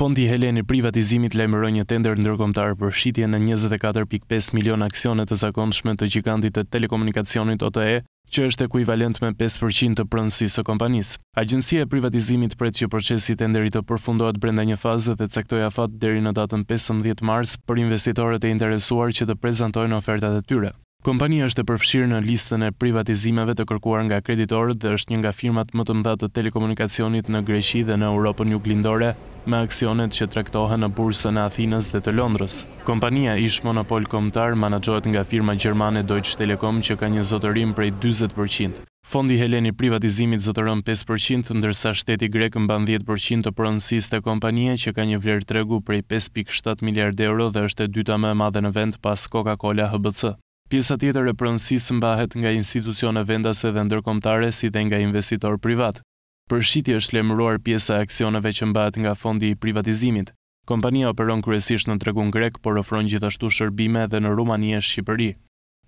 Fondi Helen i Privatizimit lajmëroi një tender ndërkombëtar për shitjen e njëzet e katër pikë pesë milionë aksione të zakonshme të gjigantit të telekomunikacionit OTE, që është ekuivalent me pesë për qind të pronësisë së kompanisë. Agjencia e Privatizimit pret që procesi i tenderit të përfundohet brenda një faze dhe caktoi afat deri në datën pesëmbëdhjetë mars për investitorët e interesuar që të prezantojnë ofertat e tyre. Kompania është e përfshirë në listën e privatizimeve të kërkuar nga kreditorët dhe është një nga firmat më të mëdha të telekomunikacionit në Greqi dhe në Europën Juglindore, me aksionet që tregtohen në bursën e Athinës dhe të Londrës. Kompania, ish monopol kombëtar, manaxhohet nga firma gjermane Deutsche Telekom që ka një zotërim prej dyzet për qind. Fondi helen i privatizimit zotëron pesë për qind, ndërsa shteti grek mban dhjetë për qind të pronësisë te kompania që ka një vlerë tregu prej pesë pikë shtatë miliardë euro dhe është e dyta më e madhe në vend pas Coca-Cola HBC. Pjesa tjetër e pronësisë mbahet nga institucione vendase dhe ndërkombëtare si dhe nga investitorë privatë. Për shitje është lajmëruar pjesa e aksioneve që mbahet nga fondi i privatizimit. Kompania operon kryesisht në tregun grek, por ofron gjithashtu shërbime edhe në Rumani e Shqipëri.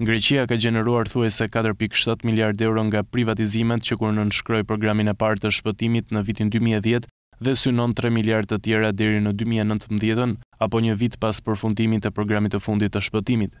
Greqia ka gjeneruar thuajse katër pikë shtatë miliardë euro nga privatizimet që kur nënshkroi programin e parë të shpëtimit në vitin dy mijë e dhjetë dhe synon tre miliardë të tjera deri në dy mijë e nëntëmbëdhjetë-ën, apo një vit pas përfundimit të programit të fundit të shpëtimit.